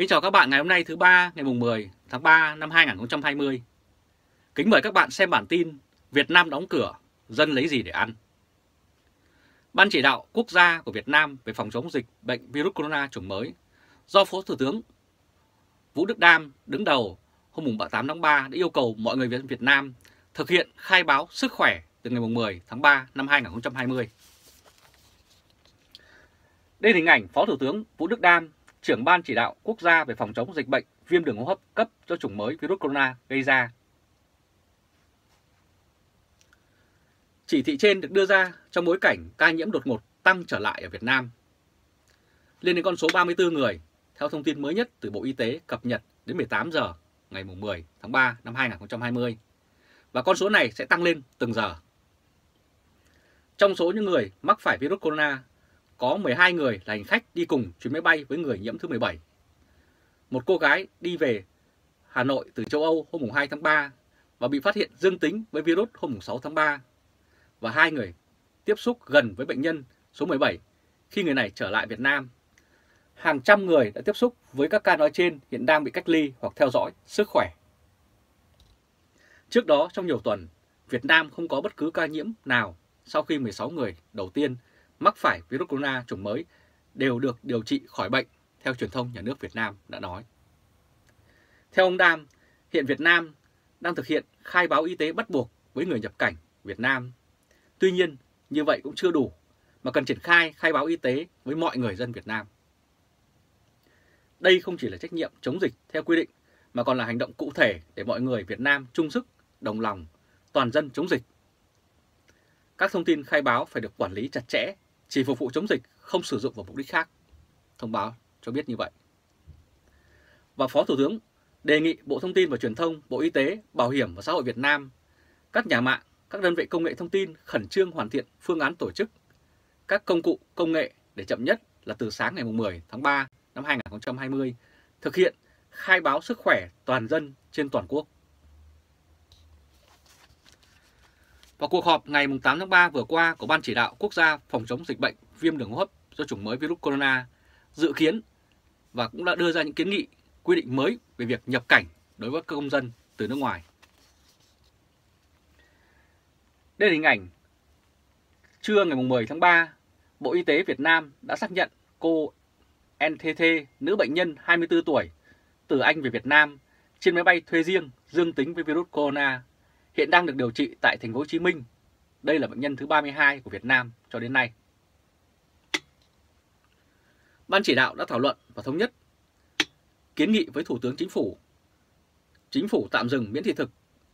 Kính chào các bạn ngày hôm nay thứ ba ngày mùng 10 tháng 3 năm 2020. Kính mời các bạn xem bản tin Việt Nam đóng cửa, dân lấy gì để ăn. Ban chỉ đạo quốc gia của Việt Nam về phòng chống dịch bệnh virus corona chủng mới do Phó Thủ tướng Vũ Đức Đam đứng đầu hôm mùng 8 tháng 3 đã yêu cầu mọi người Việt Nam thực hiện khai báo sức khỏe từ ngày mùng 10 tháng 3 năm 2020. Đây là hình ảnh Phó Thủ tướng Vũ Đức Đam trưởng ban chỉ đạo quốc gia về phòng chống dịch bệnh viêm đường hô hấp cấp do chủng mới virus corona gây ra. Chỉ thị trên được đưa ra trong bối cảnh ca nhiễm đột ngột tăng trở lại ở Việt Nam. Lên đến con số 34 người, theo thông tin mới nhất từ Bộ Y tế cập nhật đến 18 giờ ngày 10 tháng 3 năm 2020. Và con số này sẽ tăng lên từng giờ. Trong số những người mắc phải virus corona có 12 người là hành khách đi cùng chuyến máy bay với người nhiễm thứ 17. Một cô gái đi về Hà Nội từ châu Âu hôm 2 tháng 3 và bị phát hiện dương tính với virus hôm 6 tháng 3 và hai người tiếp xúc gần với bệnh nhân số 17 khi người này trở lại Việt Nam. Hàng trăm người đã tiếp xúc với các ca nói trên hiện đang bị cách ly hoặc theo dõi sức khỏe. Trước đó trong nhiều tuần, Việt Nam không có bất cứ ca nhiễm nào sau khi 16 người đầu tiên mắc phải virus corona chủng mới đều được điều trị khỏi bệnh, theo truyền thông nhà nước Việt Nam đã nói. Theo ông Đam, hiện Việt Nam đang thực hiện khai báo y tế bắt buộc với người nhập cảnh Việt Nam. Tuy nhiên, như vậy cũng chưa đủ, mà cần triển khai khai báo y tế với mọi người dân Việt Nam. Đây không chỉ là trách nhiệm chống dịch theo quy định, mà còn là hành động cụ thể để mọi người Việt Nam chung sức, đồng lòng, toàn dân chống dịch. Các thông tin khai báo phải được quản lý chặt chẽ chỉ phục vụ chống dịch, không sử dụng vào mục đích khác. Thông báo cho biết như vậy. Và Phó Thủ tướng đề nghị Bộ Thông tin và Truyền thông, Bộ Y tế, Bảo hiểm và Xã hội Việt Nam, các nhà mạng, các đơn vị công nghệ thông tin khẩn trương hoàn thiện phương án tổ chức các công cụ công nghệ để chậm nhất là từ sáng ngày 10 tháng 3 năm 2020 thực hiện khai báo sức khỏe toàn dân trên toàn quốc. Và cuộc họp ngày 8 tháng 3 vừa qua của Ban chỉ đạo quốc gia phòng chống dịch bệnh viêm đường hô hấp do chủng mới virus corona dự kiến và cũng đã đưa ra những kiến nghị quy định mới về việc nhập cảnh đối với các công dân từ nước ngoài. Đây là hình ảnh trưa ngày 10 tháng 3, Bộ Y tế Việt Nam đã xác nhận cô NTT, nữ bệnh nhân 24 tuổi, từ Anh về Việt Nam trên máy bay thuê riêng dương tính với virus corona hiện đang được điều trị tại thành phố Hồ Chí Minh. Đây là bệnh nhân thứ 32 của Việt Nam cho đến nay. Ban chỉ đạo đã thảo luận và thống nhất kiến nghị với Thủ tướng Chính phủ. Chính phủ tạm dừng miễn thị thực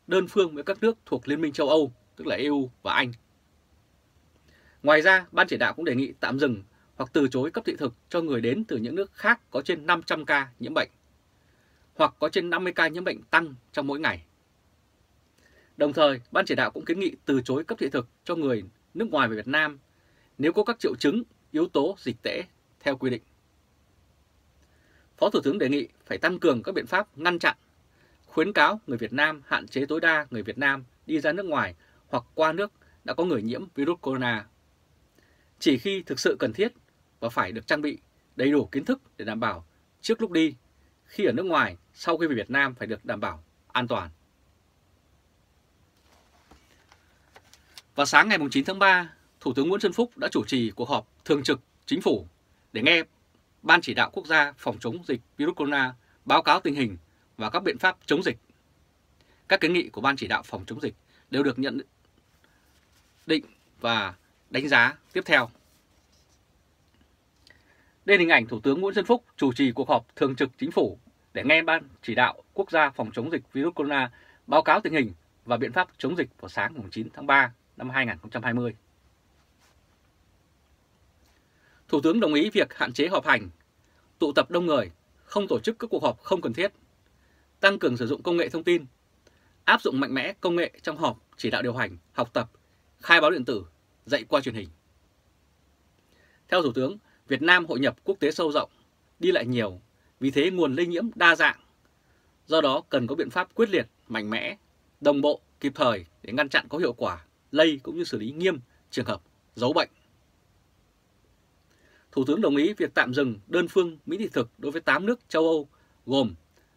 đơn phương với các nước thuộc Liên minh châu Âu, tức là EU và Anh. Ngoài ra, Ban chỉ đạo cũng đề nghị tạm dừng hoặc từ chối cấp thị thực cho người đến từ những nước khác có trên 500 ca nhiễm bệnh, hoặc có trên 50 ca nhiễm bệnh tăng trong mỗi ngày. Đồng thời, Ban chỉ đạo cũng kiến nghị từ chối cấp thị thực cho người nước ngoài về Việt Nam nếu có các triệu chứng, yếu tố dịch tễ theo quy định. Phó Thủ tướng đề nghị phải tăng cường các biện pháp ngăn chặn, khuyến cáo người Việt Nam hạn chế tối đa người Việt Nam đi ra nước ngoài hoặc qua nước đã có người nhiễm virus corona. Chỉ khi thực sự cần thiết và phải được trang bị đầy đủ kiến thức để đảm bảo trước lúc đi, khi ở nước ngoài, sau khi về Việt Nam phải được đảm bảo an toàn. Vào sáng ngày 9 tháng 3, Thủ tướng Nguyễn Xuân Phúc đã chủ trì cuộc họp thường trực chính phủ để nghe Ban chỉ đạo quốc gia phòng chống dịch virus corona báo cáo tình hình và các biện pháp chống dịch. Các kiến nghị của Ban chỉ đạo phòng chống dịch đều được nhận định và đánh giá tiếp theo. Đây là hình ảnh Thủ tướng Nguyễn Xuân Phúc chủ trì cuộc họp thường trực chính phủ để nghe Ban chỉ đạo quốc gia phòng chống dịch virus corona báo cáo tình hình và biện pháp chống dịch vào sáng 9 tháng 3 năm 2020. Thủ tướng đồng ý việc hạn chế họp hành, tụ tập đông người, không tổ chức các cuộc họp không cần thiết, tăng cường sử dụng công nghệ thông tin, áp dụng mạnh mẽ công nghệ trong họp, chỉ đạo điều hành, học tập, khai báo điện tử, dạy qua truyền hình. Theo Thủ tướng, Việt Nam hội nhập quốc tế sâu rộng, đi lại nhiều, vì thế nguồn lây nhiễm đa dạng. Do đó cần có biện pháp quyết liệt, mạnh mẽ, đồng bộ, kịp thời để ngăn chặn có hiệu quả lây cũng như xử lý nghiêm trường hợp giấu bệnh. Thủ tướng đồng ý việc tạm dừng đơn phương miễn thị thực đối với 8 nước châu Âu gồm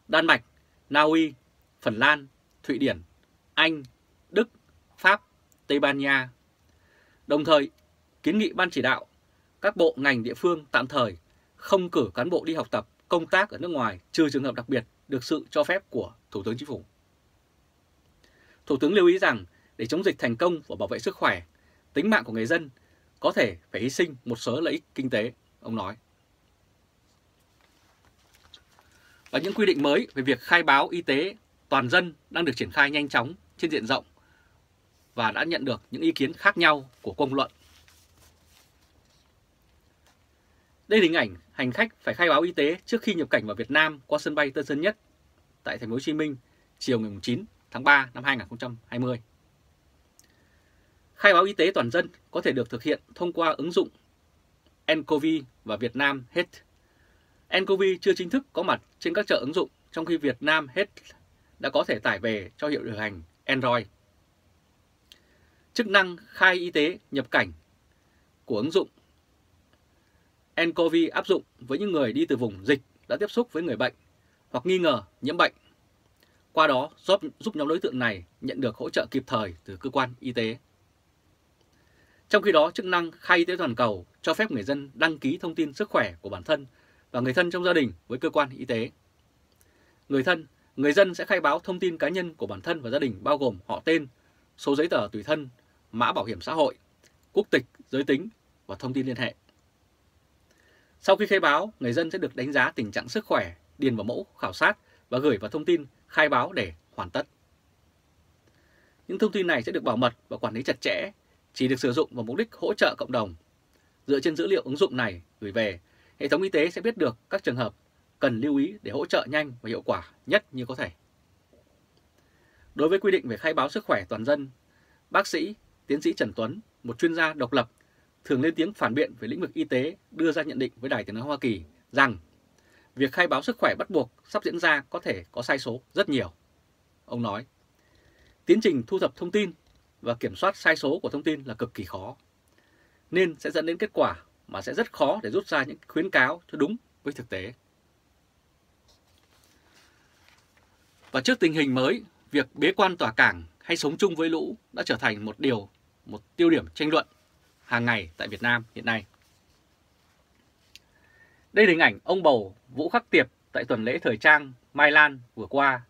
Đan Mạch, Na Uy, Phần Lan, Thụy Điển, Anh, Đức, Pháp, Tây Ban Nha. Đồng thời, kiến nghị Ban chỉ đạo các bộ ngành địa phương tạm thời không cử cán bộ đi học tập công tác ở nước ngoài trừ trường hợp đặc biệt được sự cho phép của Thủ tướng Chính phủ. Thủ tướng lưu ý rằng để chống dịch thành công và bảo vệ sức khỏe, tính mạng của người dân có thể phải hy sinh một số lợi ích kinh tế, ông nói. Và những quy định mới về việc khai báo y tế toàn dân đang được triển khai nhanh chóng trên diện rộng và đã nhận được những ý kiến khác nhau của công luận. Đây là hình ảnh hành khách phải khai báo y tế trước khi nhập cảnh vào Việt Nam qua sân bay Tân Sơn Nhất tại thành phố Hồ Chí Minh chiều ngày 9 tháng 3 năm 2020. Khai báo y tế toàn dân có thể được thực hiện thông qua ứng dụng nCoV và Việt Nam Hết. nCoV chưa chính thức có mặt trên các chợ ứng dụng, trong khi Việt Nam Hết đã có thể tải về cho hiệu điều hành Android. Chức năng khai y tế nhập cảnh của ứng dụng nCoV áp dụng với những người đi từ vùng dịch đã tiếp xúc với người bệnh hoặc nghi ngờ nhiễm bệnh. Qua đó giúp, giúp nhóm đối tượng này nhận được hỗ trợ kịp thời từ cơ quan y tế. Trong khi đó, chức năng khai y tế toàn cầu cho phép người dân đăng ký thông tin sức khỏe của bản thân và người thân trong gia đình với cơ quan y tế. Người thân, người dân sẽ khai báo thông tin cá nhân của bản thân và gia đình bao gồm họ tên, số giấy tờ tùy thân, mã bảo hiểm xã hội, quốc tịch, giới tính và thông tin liên hệ. Sau khi khai báo, người dân sẽ được đánh giá tình trạng sức khỏe, điền vào mẫu khảo sát và gửi vào thông tin khai báo để hoàn tất. Những thông tin này sẽ được bảo mật và quản lý chặt chẽ, chỉ được sử dụng vào mục đích hỗ trợ cộng đồng. Dựa trên dữ liệu ứng dụng này gửi về, hệ thống y tế sẽ biết được các trường hợp cần lưu ý để hỗ trợ nhanh và hiệu quả nhất như có thể. Đối với quy định về khai báo sức khỏe toàn dân, bác sĩ, tiến sĩ Trần Tuấn, một chuyên gia độc lập, thường lên tiếng phản biện về lĩnh vực y tế đưa ra nhận định với Đài tiếng nói Hoa Kỳ rằng việc khai báo sức khỏe bắt buộc sắp diễn ra có thể có sai số rất nhiều. Ông nói, tiến trình thu thập thông tin và kiểm soát sai số của thông tin là cực kỳ khó, nên sẽ dẫn đến kết quả mà sẽ rất khó để rút ra những khuyến cáo cho đúng với thực tế. Và trước tình hình mới, việc bế quan tỏa cảng hay sống chung với lũ đã trở thành một điều, một tiêu điểm tranh luận hàng ngày tại Việt Nam hiện nay. Đây là hình ảnh ông bầu Vũ Khắc Tiệp tại tuần lễ thời trang Mai Lan vừa qua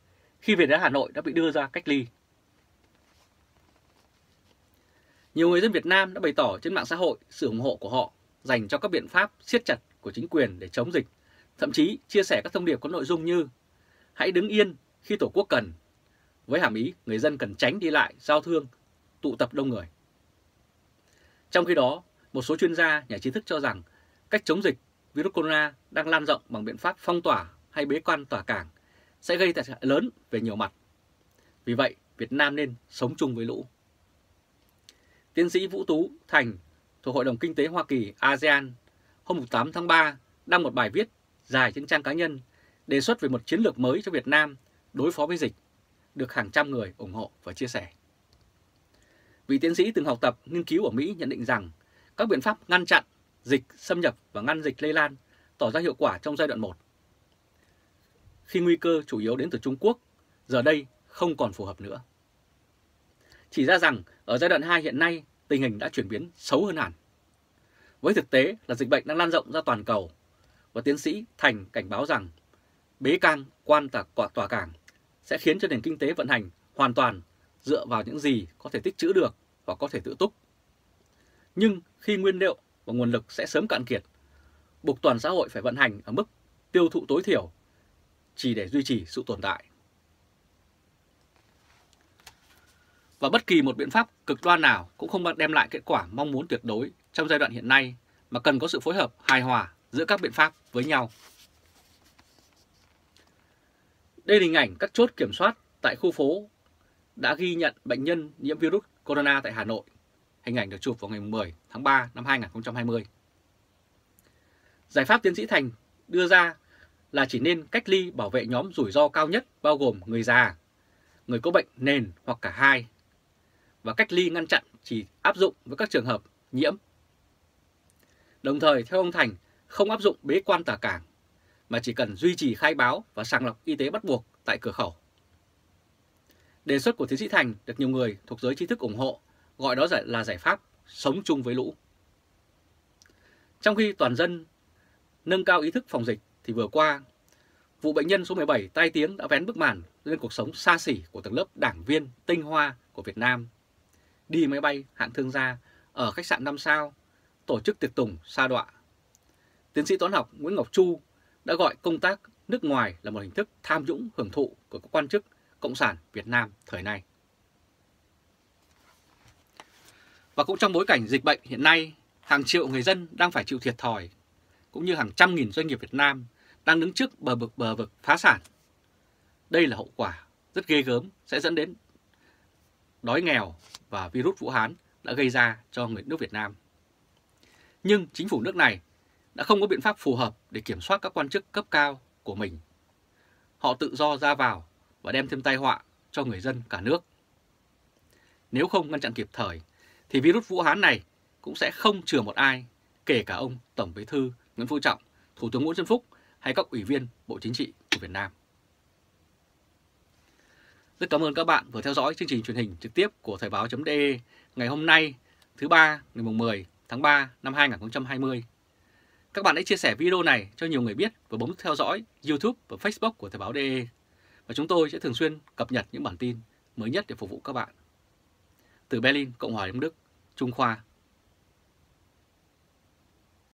khi về đến Hà Nội đã bị đưa ra cách ly. Nhiều người dân Việt Nam đã bày tỏ trên mạng xã hội sự ủng hộ của họ dành cho các biện pháp siết chặt của chính quyền để chống dịch, thậm chí chia sẻ các thông điệp có nội dung như hãy đứng yên khi Tổ quốc cần, với hàm ý người dân cần tránh đi lại, giao thương, tụ tập đông người. Trong khi đó, một số chuyên gia, nhà trí thức cho rằng cách chống dịch virus corona đang lan rộng bằng biện pháp phong tỏa hay bế quan tỏa cảng sẽ gây thiệt hại lớn về nhiều mặt. Vì vậy, Việt Nam nên sống chung với lũ. Tiến sĩ Vũ Tú Thành thuộc Hội đồng Kinh tế Hoa Kỳ ASEAN hôm 8 tháng 3 đăng một bài viết dài trên trang cá nhân đề xuất về một chiến lược mới cho Việt Nam đối phó với dịch, được hàng trăm người ủng hộ và chia sẻ. Vị tiến sĩ từng học tập nghiên cứu ở Mỹ nhận định rằng các biện pháp ngăn chặn dịch xâm nhập và ngăn dịch lây lan tỏ ra hiệu quả trong giai đoạn 1. Khi nguy cơ chủ yếu đến từ Trung Quốc, giờ đây không còn phù hợp nữa. Chỉ ra rằng ở giai đoạn 2 hiện nay tình hình đã chuyển biến xấu hơn hẳn. Với thực tế là dịch bệnh đang lan rộng ra toàn cầu và tiến sĩ Thành cảnh báo rằng bế cang quan tạc tòa, tòa cảng sẽ khiến cho nền kinh tế vận hành hoàn toàn dựa vào những gì có thể tích trữ được và có thể tự túc. Nhưng khi nguyên liệu và nguồn lực sẽ sớm cạn kiệt, buộc toàn xã hội phải vận hành ở mức tiêu thụ tối thiểu chỉ để duy trì sự tồn tại. Và bất kỳ một biện pháp cực đoan nào cũng không đem lại kết quả mong muốn tuyệt đối trong giai đoạn hiện nay mà cần có sự phối hợp hài hòa giữa các biện pháp với nhau. Đây là hình ảnh các chốt kiểm soát tại khu phố đã ghi nhận bệnh nhân nhiễm virus corona tại Hà Nội. Hình ảnh được chụp vào ngày 10 tháng 3 năm 2020. Giải pháp tiến sĩ Thành đưa ra là chỉ nên cách ly bảo vệ nhóm rủi ro cao nhất bao gồm người già, người có bệnh nền hoặc cả hai. Và cách ly ngăn chặn chỉ áp dụng với các trường hợp nhiễm. Đồng thời, theo ông Thành, không áp dụng bế quan tả cảng, mà chỉ cần duy trì khai báo và sàng lọc y tế bắt buộc tại cửa khẩu. Đề xuất của tiến sĩ Thành được nhiều người thuộc giới trí thức ủng hộ, gọi đó là giải pháp sống chung với lũ. Trong khi toàn dân nâng cao ý thức phòng dịch thì vừa qua, vụ bệnh nhân số 17 tai tiếng đã vén bức màn lên cuộc sống xa xỉ của tầng lớp đảng viên tinh hoa của Việt Nam. Đi máy bay hạng thương gia ở khách sạn 5 sao, tổ chức tiệc tùng xa đọa. Tiến sĩ toán học Nguyễn Ngọc Chu đã gọi công tác nước ngoài là một hình thức tham nhũng hưởng thụ của các quan chức Cộng sản Việt Nam thời nay. Và cũng trong bối cảnh dịch bệnh hiện nay, hàng triệu người dân đang phải chịu thiệt thòi, cũng như hàng trăm nghìn doanh nghiệp Việt Nam đang đứng trước bờ vực bờ vực phá sản. Đây là hậu quả rất ghê gớm sẽ dẫn đến đói nghèo và virus Vũ Hán đã gây ra cho người nước Việt Nam. Nhưng chính phủ nước này đã không có biện pháp phù hợp để kiểm soát các quan chức cấp cao của mình. Họ tự do ra vào và đem thêm tai họa cho người dân cả nước. Nếu không ngăn chặn kịp thời, thì virus Vũ Hán này cũng sẽ không chừa một ai, kể cả ông Tổng Bí thư Nguyễn Phú Trọng, Thủ tướng Nguyễn Xuân Phúc hay các ủy viên Bộ Chính trị của Việt Nam. Rất cảm ơn các bạn vừa theo dõi chương trình truyền hình trực tiếp của Thời báo.de ngày hôm nay thứ ba ngày 10 tháng 3 năm 2020. Các bạn hãy chia sẻ video này cho nhiều người biết và bấm theo dõi YouTube và Facebook của Thời báo.de. Và chúng tôi sẽ thường xuyên cập nhật những bản tin mới nhất để phục vụ các bạn. Từ Berlin, Cộng hòa Liên Đức, Trung Khoa